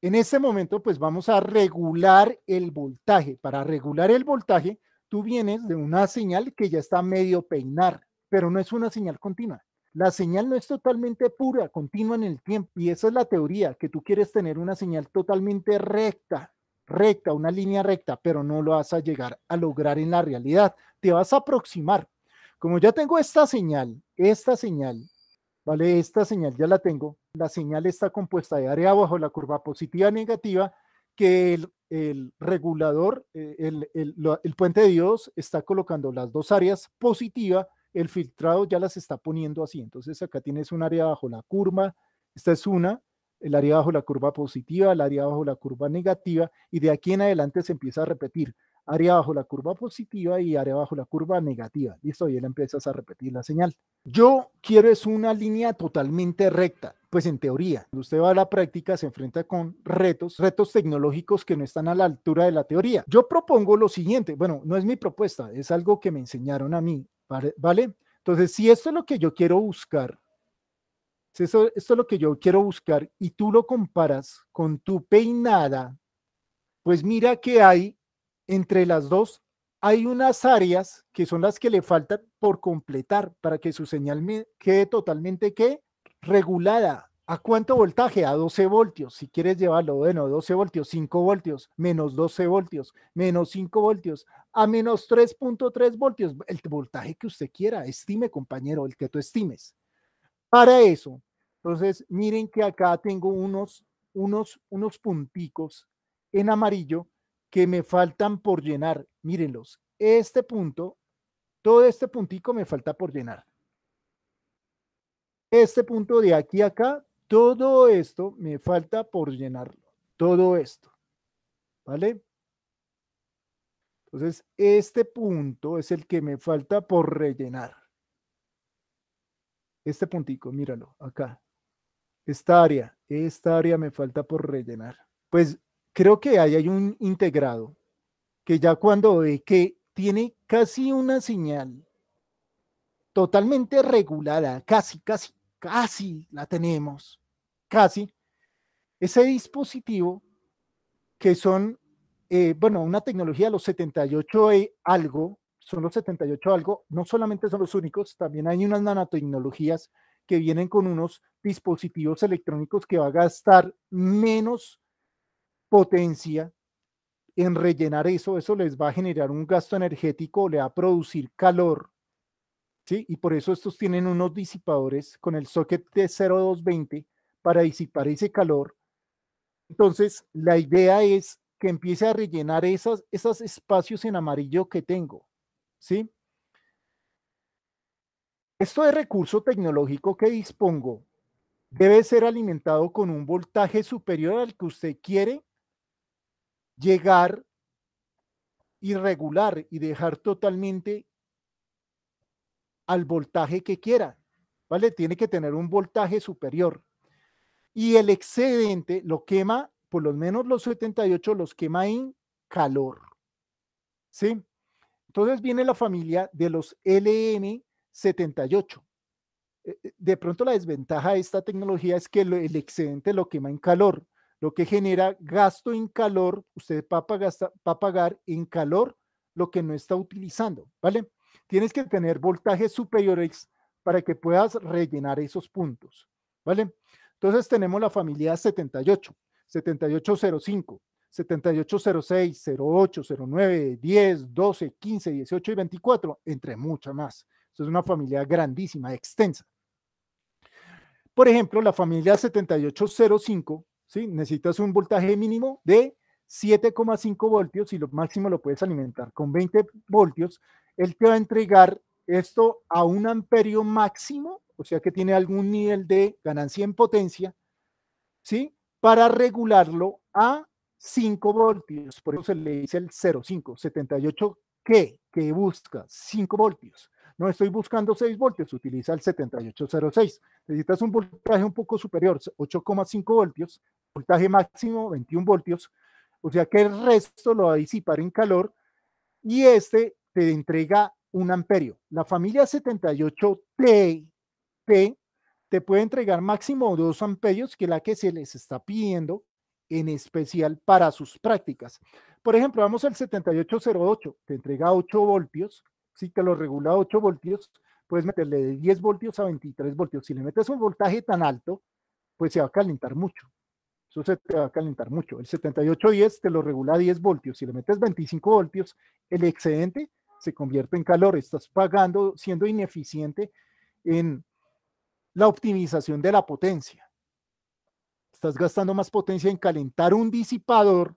En este momento, pues vamos a regular el voltaje. Para regular el voltaje, tú vienes de una señal que ya está medio peinar, pero no es una señal continua. La señal no es totalmente pura, continua en el tiempo. Y esa es la teoría, que tú quieres tener una señal totalmente recta, recta, una línea recta, pero no lo vas a llegar a lograr en la realidad. Te vas a aproximar. Como ya tengo esta señal, esta señal, ¿vale? Esta señal ya la tengo. La señal está compuesta de área bajo la curva positiva negativa, que el, regulador, eh, el, el, puente de Dios está colocando las dos áreas positiva, el filtrado ya las está poniendo así. Entonces acá tienes un área bajo la curva, esta es una, el área bajo la curva positiva, el área bajo la curva negativa, y de aquí en adelante se empieza a repetir área bajo la curva positiva y área bajo la curva negativa. Listo, y él empiezas a repetir la señal. Yo quiero es una línea totalmente recta. Pues en teoría, cuando usted va a la práctica se enfrenta con retos, retos tecnológicos que no están a la altura de la teoría. Yo propongo lo siguiente, bueno, no es mi propuesta, es algo que me enseñaron a mí, ¿vale? Entonces, si esto es lo que yo quiero buscar, si esto, esto es lo que yo quiero buscar y tú lo comparas con tu peinada, pues mira que hay entre las dos, hay unas áreas que son las que le faltan por completar para que su señal quede totalmente ¿qué? regulada. ¿A cuánto voltaje? A 12 voltios. Si quieres llevarlo, bueno, 12 voltios, 5 voltios, menos 12 voltios, menos 5 voltios, a menos 3.3 voltios. El voltaje que usted quiera, estime, compañero, el que tú estimes. Para eso, entonces, miren que acá tengo unos, unos, unos punticos en amarillo que me faltan por llenar. Mírenlos, este punto, todo este puntico me falta por llenar. Este punto de aquí a acá, todo esto me falta por llenarlo. Todo esto. ¿Vale? Entonces, este punto es el que me falta por rellenar. Este puntico, míralo, acá. Esta área, esta área me falta por rellenar. Pues creo que ahí hay un integrado que ya cuando ve que tiene casi una señal totalmente regulada, casi, casi, casi la tenemos, casi, ese dispositivo que son, eh, bueno, una tecnología, los 78 e algo, son los 78 algo, no solamente son los únicos, también hay unas nanotecnologías que vienen con unos dispositivos electrónicos que va a gastar menos potencia en rellenar eso, eso les va a generar un gasto energético, le va a producir calor, ¿sí? Y por eso estos tienen unos disipadores con el socket de 0220 para disipar ese calor. Entonces, la idea es que empiece a rellenar esos, espacios en amarillo que tengo, ¿sí? Esto de recurso tecnológico que dispongo debe ser alimentado con un voltaje superior al que usted quiere llegar y regular y dejar totalmente al voltaje que quiera, ¿vale? Tiene que tener un voltaje superior. Y el excedente lo quema, por lo menos los 78 los quema en calor, ¿sí? Entonces viene la familia de los LM78. Eh, eh, de pronto la desventaja de esta tecnología es que el excedente lo quema en calor lo que genera gasto en calor, usted va a, pagar, en calor lo que no está utilizando, ¿vale? Tienes que tener voltajes superiores para que puedas rellenar esos puntos, ¿vale? Entonces tenemos la familia 78, 7805, 7806, 08, 09, 10, 12, 15, 18 y 24, entre muchas más. Es una familia grandísima, extensa. Por ejemplo, la familia 7805 ¿sí? Necesitas un voltaje mínimo de 7,5 voltios y lo máximo lo puedes alimentar con 20 voltios. Él te va a entregar esto a un amperio máximo, o sea que tiene algún nivel de ganancia en potencia, ¿sí? Para regularlo a 5 voltios. Por eso se le dice el 0,5, 78 ¿qué? Que busca 5 voltios. No estoy buscando 6 voltios, utiliza el 7806. Necesitas un voltaje un poco superior, 8,5 voltios, voltaje máximo 21 voltios, o sea que el resto lo va a disipar en calor y este te entrega un amperio. La familia 78T T, te puede entregar máximo 2 amperios, que es la que se les está pidiendo, en especial para sus prácticas. Por ejemplo, vamos al 7808, te entrega 8 voltios, si te lo regula 8 voltios, puedes meterle de 10 voltios a 23 voltios. Si le metes un voltaje tan alto, pues se va a calentar mucho. Eso se te va a calentar mucho. El 7810 te lo regula a 10 voltios. Si le metes 25 voltios, el excedente se convierte en calor. Estás pagando, siendo ineficiente en la optimización de la potencia. Estás gastando más potencia en calentar un disipador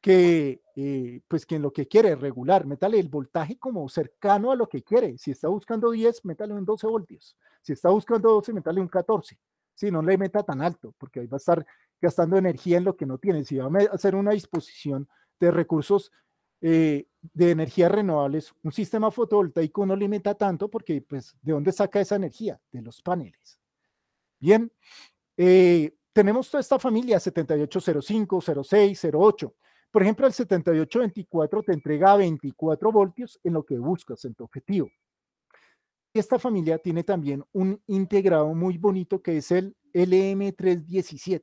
que, eh, pues que en lo que quiere regular, métale el voltaje como cercano a lo que quiere. Si está buscando 10, métale un 12 voltios. Si está buscando 12, métale un 14. Si no le meta tan alto, porque ahí va a estar gastando energía en lo que no tiene. Si va a hacer una disposición de recursos eh, de energías renovables, un sistema fotovoltaico no le meta tanto porque, pues, ¿de dónde saca esa energía? De los paneles. Bien, eh, tenemos toda esta familia 7805, 06, 08. Por ejemplo, el 7824 te entrega 24 voltios en lo que buscas, en tu objetivo. Esta familia tiene también un integrado muy bonito que es el LM317.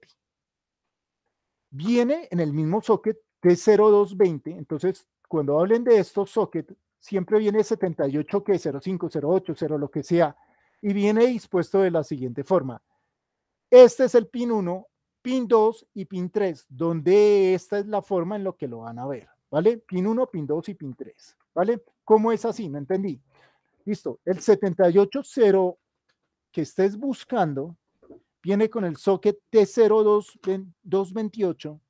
Viene en el mismo socket T0220, entonces cuando hablen de estos sockets, siempre viene 78 que 05, 08, 0, lo que sea, y viene dispuesto de la siguiente forma. Este es el pin 1, pin 2 y pin 3, donde esta es la forma en lo que lo van a ver, ¿vale? Pin 1, pin 2 y pin 3, ¿vale? ¿Cómo es así? No entendí. Listo, el 780 que estés buscando viene con el socket T0228.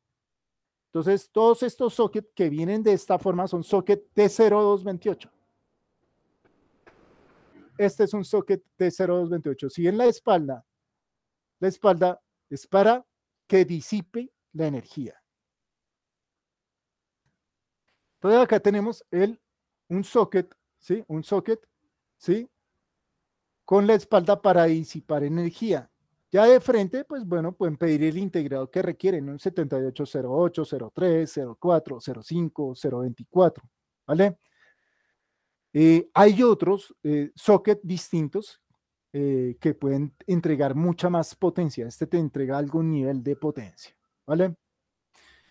Entonces, todos estos sockets que vienen de esta forma son socket T0228. Este es un socket T0228. Si en la espalda, la espalda es para que disipe la energía. Entonces acá tenemos el, un socket, ¿sí? Un socket, ¿sí? Con la espalda para disipar energía. Ya de frente, pues bueno, pueden pedir el integrado que requieren, un 7808, 03, 04, 05, 024, ¿vale? Eh, hay otros eh, sockets distintos eh, que pueden entregar mucha más potencia. Este te entrega algún nivel de potencia, ¿vale?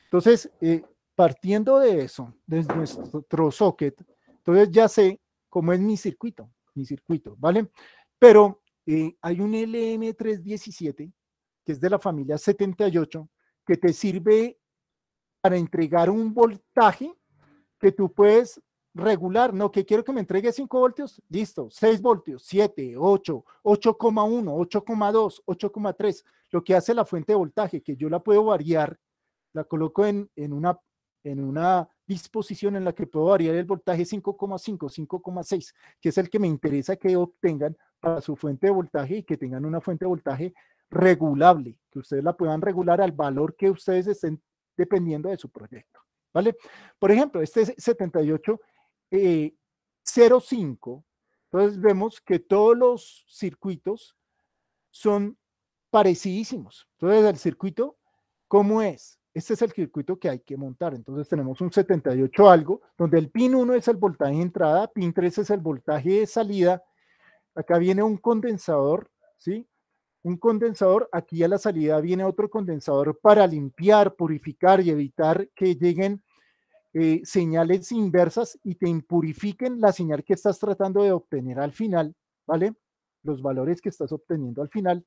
Entonces, eh, partiendo de eso, desde nuestro socket, entonces ya sé cómo es mi circuito, mi circuito, ¿vale? Pero eh, hay un LM317 que es de la familia 78 que te sirve para entregar un voltaje que tú puedes regular, no, que quiero que me entregue 5 voltios, listo, 6 voltios, 7, 8, 8,1, 8,2, 8,3, lo que hace la fuente de voltaje, que yo la puedo variar, la coloco en, en, una, en una disposición en la que puedo variar el voltaje 5,5, 5,6, que es el que me interesa que obtengan para su fuente de voltaje y que tengan una fuente de voltaje regulable, que ustedes la puedan regular al valor que ustedes estén dependiendo de su proyecto. ¿Vale? Por ejemplo, este 78 eh, 0,5, entonces vemos que todos los circuitos son parecidísimos. Entonces, el circuito, ¿cómo es? Este es el circuito que hay que montar. Entonces tenemos un 78 algo, donde el pin 1 es el voltaje de entrada, pin 3 es el voltaje de salida. Acá viene un condensador, ¿sí? Un condensador, aquí a la salida viene otro condensador para limpiar, purificar y evitar que lleguen eh, señales inversas y te impurifiquen la señal que estás tratando de obtener al final, ¿vale? Los valores que estás obteniendo al final.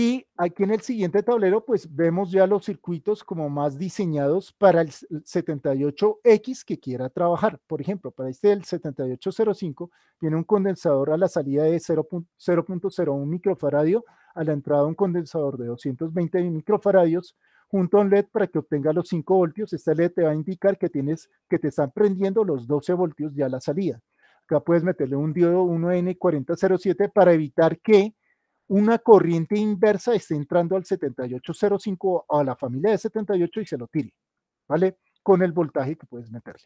Y aquí en el siguiente tablero, pues vemos ya los circuitos como más diseñados para el 78X que quiera trabajar. Por ejemplo, para este del 7805 tiene un condensador a la salida de 0.01 microfaradio, a la entrada un condensador de 220 microfaradios, junto a un LED para que obtenga los 5 voltios. Este LED te va a indicar que, tienes, que te están prendiendo los 12 voltios ya a la salida. Acá puedes meterle un diodo 1N4007 para evitar que una corriente inversa esté entrando al 7805 o a la familia de 78 y se lo tire, ¿vale? Con el voltaje que puedes meterle.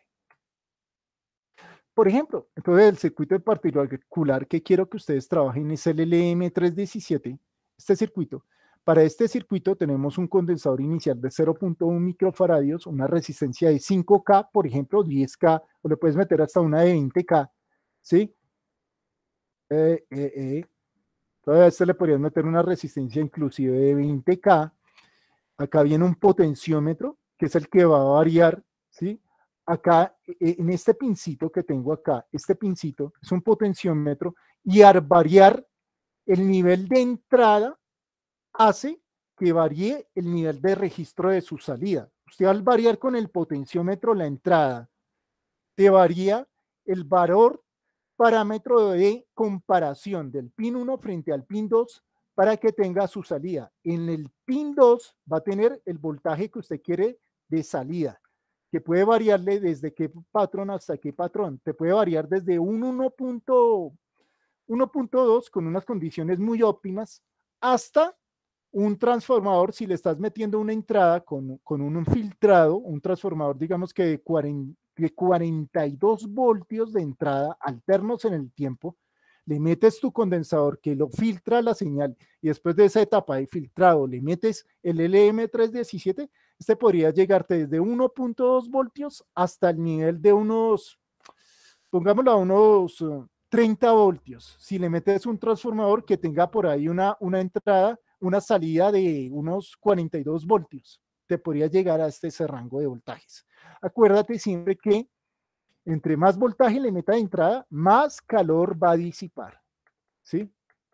Por ejemplo, entonces el circuito en particular que quiero que ustedes trabajen es el LM317, este circuito, para este circuito tenemos un condensador inicial de 0.1 microfaradios, una resistencia de 5K, por ejemplo, 10K, o le puedes meter hasta una de 20K, ¿sí? Eh, eh, eh. Entonces a este le podrías meter una resistencia inclusive de 20K. acá viene un potenciómetro, que es el que va a variar, ¿sí? Acá, e, en este pincito que tengo acá, este pincito es un potenciómetro y al variar el nivel de entrada hace que varíe el nivel de registro de su salida. Usted al variar con el potenciómetro la entrada, te varía el valor parámetro de comparación del pin 1 frente al pin 2 para que tenga su salida. En el pin 2 va a tener el voltaje que usted quiere de salida, que puede variarle desde qué patrón hasta qué patrón. Te puede variar desde un 1.2 con unas condiciones muy óptimas hasta un transformador, si le estás metiendo una entrada con, con un filtrado, un transformador digamos que de, 40, de 42 voltios de entrada alternos en el tiempo, le metes tu condensador que lo filtra la señal y después de esa etapa de filtrado le metes el LM317, este podría llegarte desde 1.2 voltios hasta el nivel de unos, pongámoslo a unos 30 uh, voltios. Si le metes un transformador que tenga por ahí una, una entrada, una salida de unos 42 voltios, te podría llegar a este ese rango de voltajes. Acuérdate siempre que entre más voltaje le meta de entrada, más calor va a disipar. ¿Sí?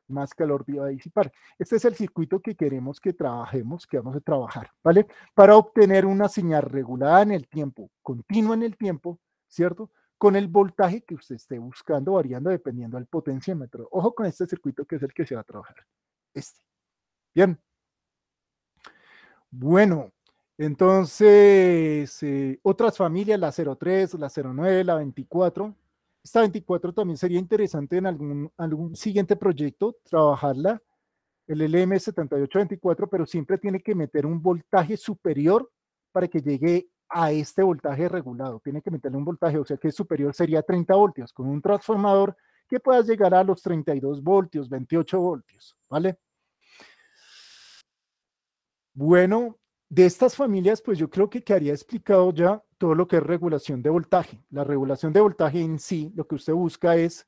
Más calor va a disipar. Este es el circuito que queremos que trabajemos, que vamos a trabajar, ¿vale? Para obtener una señal regulada en el tiempo, continua en el tiempo, ¿cierto? Con el voltaje que usted esté buscando, variando dependiendo del potenciómetro. Ojo con este circuito que es el que se va a trabajar. Este. Bien. Bueno, entonces, eh, otras familias, la 03, la 09, la 24. Esta 24 también sería interesante en algún, algún siguiente proyecto trabajarla, el LM7824, pero siempre tiene que meter un voltaje superior para que llegue a este voltaje regulado. Tiene que meterle un voltaje, o sea que superior sería 30 voltios, con un transformador que pueda llegar a los 32 voltios, 28 voltios, ¿vale? Bueno, de estas familias, pues yo creo que quedaría explicado ya todo lo que es regulación de voltaje. La regulación de voltaje en sí, lo que usted busca es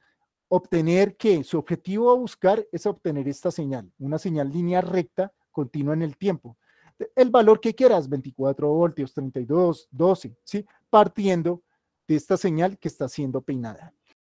obtener que su objetivo a buscar es obtener esta señal, una señal línea recta continua en el tiempo. El valor que quieras, 24 voltios, 32, 12, ¿sí? Partiendo de esta señal que está siendo peinada.